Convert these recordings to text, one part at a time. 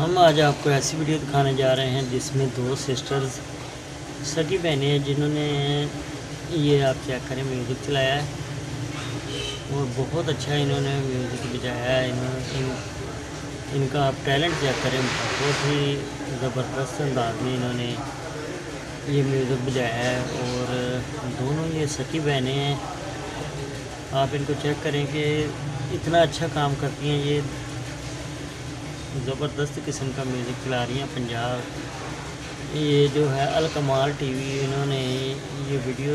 हम आज आपको ऐसी वीडियो दिखाने जा रहे हैं जिसमें दो सिस्टर्स सगी बहनें हैं जिन्होंने ये आप चेक करें म्यूज़िक चलाया है। और बहुत अच्छा इन्होंने म्यूज़िक बजाया है। इन्होंने इन, इनका आप टैलेंट चेक करें। बहुत ही ज़बरदस्त अंदाज में इन्होंने ये म्यूज़िक बजाया है। और दोनों ये सकी बहनें हैं। आप इनको चेक करें कि इतना अच्छा काम करती हैं ये। ज़बरदस्त किस्म का म्यूज़िक चला रही हैं पंजाब। ये जो है अल कमाल टीवी इन्होंने ये वीडियो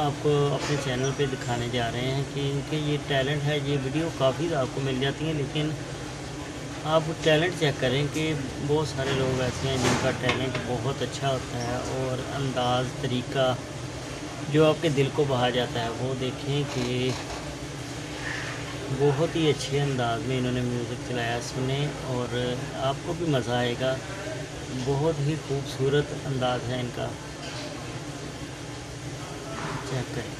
आपको अपने चैनल पे दिखाने जा रहे हैं कि इनके ये टैलेंट है, ये वीडियो काफ़ी आपको मिल जाती हैं, लेकिन आप टैलेंट चेक करें कि बहुत सारे लोग ऐसे हैं जिनका टैलेंट बहुत अच्छा होता है और अंदाज़, तरीका जो आपके दिल को बहा जाता है, वो देखें कि बहुत ही अच्छे अंदाज में इन्होंने म्यूज़िक चलाया सुने और आपको भी मज़ा आएगा। बहुत ही खूबसूरत अंदाज है इनका। चेक करें।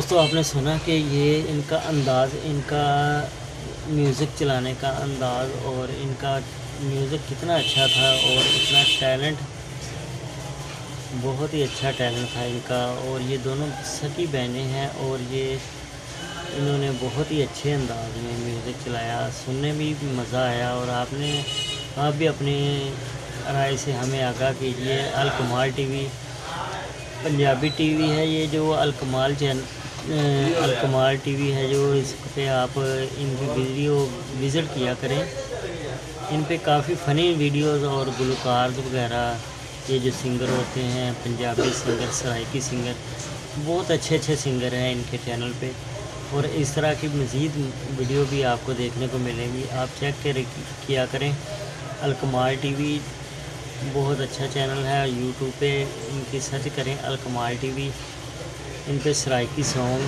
दोस्तों, आपने सुना कि ये इनका अंदाज़, इनका म्यूज़िक चलाने का अंदाज़ और इनका म्यूज़िक कितना अच्छा था और इतना टैलेंट बहुत ही अच्छा टैलेंट था इनका। और ये दोनों सकी बहनें हैं और ये इन्होंने बहुत ही अच्छे अंदाज में म्यूज़िक चलाया। सुनने में भी मज़ा आया और आपने, आप भी अपनी राय से हमें आगाह कीजिए। अल कुमार टीवी, पंजाबी टीवी है ये जो अलकमाल चैन अलकमाल टीवी है जो इस पे आप इनकी वीडियो विज़िट किया करें। इन पे काफ़ी फ़नी वीडियोस और गुलकार वगैरह, ये जो सिंगर होते हैं, पंजाबी सिंगर सराइकी सिंगर, बहुत अच्छे अच्छे सिंगर हैं इनके चैनल पे। और इस तरह की मज़ीद वीडियो भी आपको देखने को मिलेंगी। आप चेक कर किया करें। अलकमाल टीवी बहुत अच्छा चैनल है। यूट्यूब पे इनकी सर्च करें अलकमाल टीवी। इन पर सराइकी सॉन्ग,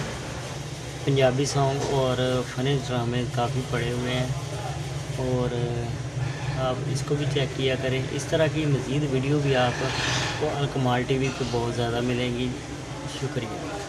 पंजाबी सॉन्ग और फ़नी ड्रामे काफ़ी पड़े हुए हैं। और आप इसको भी चेक किया करें। इस तरह की मज़ीद वीडियो भी आपको अलकमाल टी वी पर बहुत ज़्यादा मिलेंगी। शुक्रिया।